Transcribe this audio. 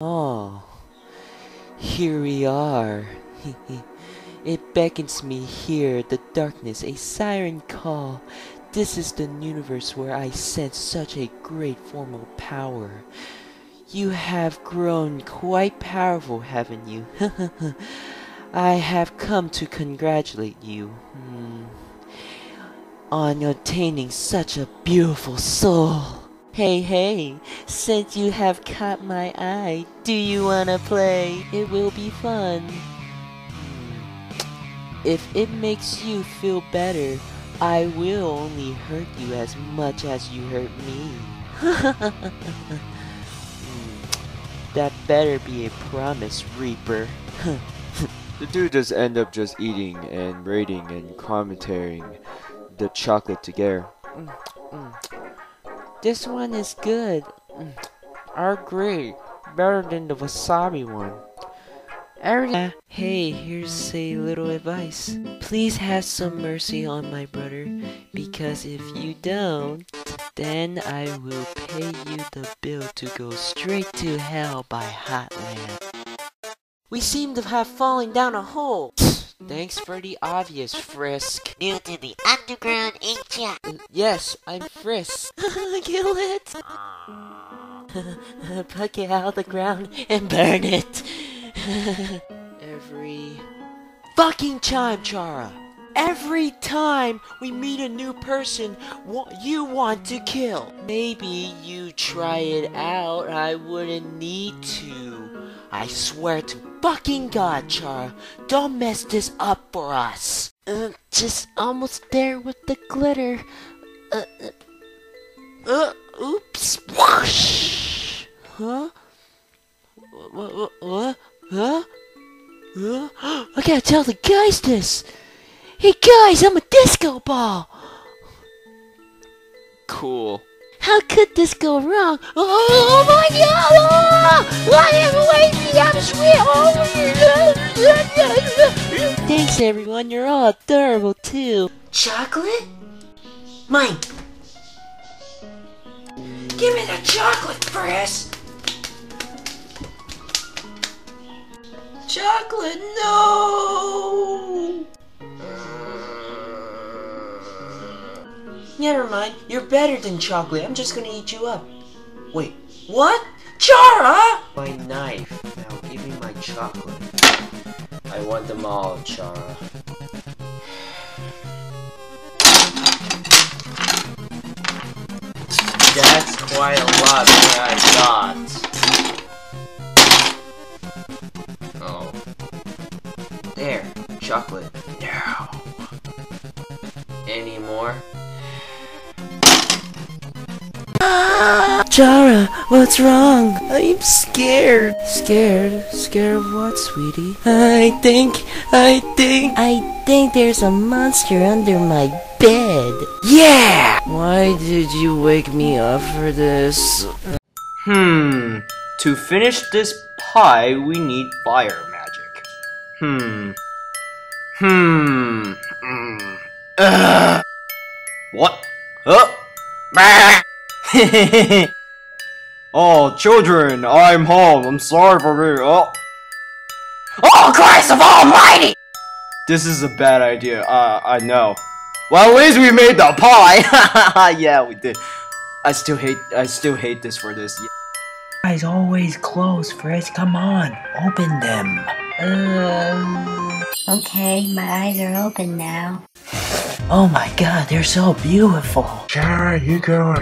Oh, here we are. it beckons me here, the darkness, a siren call. This is the universe where I sense such a great formal power. You have grown quite powerful, haven't you? I have come to congratulate you hmm, on attaining such a beautiful soul. Hey, hey, since you have caught my eye, do you wanna play? It will be fun. If it makes you feel better, I will only hurt you as much as you hurt me. That better be a promise, Reaper. the dude just end up just eating and rating and commentating the chocolate together. Mm, mm. This one is good. I agree. Better than the wasabi one. Every uh, hey, here's a little advice. Please have some mercy on my brother, because if you don't, then I will pay you the bill to go straight to hell by Hotland. We seem to have fallen down a hole. Thanks for the obvious, Frisk. New to the underground, ain't ya? Uh, yes, I'm Frisk. Kill it! Pluck it out of the ground and burn it. Every fucking time, Chara. Every time we meet a new person you want to kill. Maybe you try it out, I wouldn't need to. I swear to fucking God, Char, don't mess this up for us. Uh, just almost there with the glitter. Uh, uh, uh oops. Whoosh. Huh? What? What? What? Huh? Huh? I gotta tell the guys this! Hey guys, I'm a disco ball! Cool. How could this go wrong? Oh my god! Oh, I am waiting! I'm sweet! Oh, Thanks everyone, you're all adorable too. Chocolate? Mine! Give me the chocolate, Chris! Chocolate, no! Never mind, you're better than chocolate. I'm just gonna eat you up. Wait, what? Chara! My knife. Now give me my chocolate. I want them all, Chara. That's quite a lot that I got. Oh. There, chocolate. No. Any more? Chara, what's wrong? I'm scared. Scared? Scared of what, sweetie? I think, I think... I think there's a monster under my bed. Yeah! Why did you wake me up for this? Hmm. To finish this pie, we need fire magic. Hmm. Hmm. Hmm. Uh. What? Huh? oh, children, I'm home. I'm sorry for me. Oh. Oh, Christ of Almighty! This is a bad idea. Uh, I know. Well, at least we made the pie. yeah, we did. I still hate. I still hate this for this. Eyes always closed, Frisk. Come on, open them. Um, okay, my eyes are open now. Oh my god, they're so beautiful. Chara, you go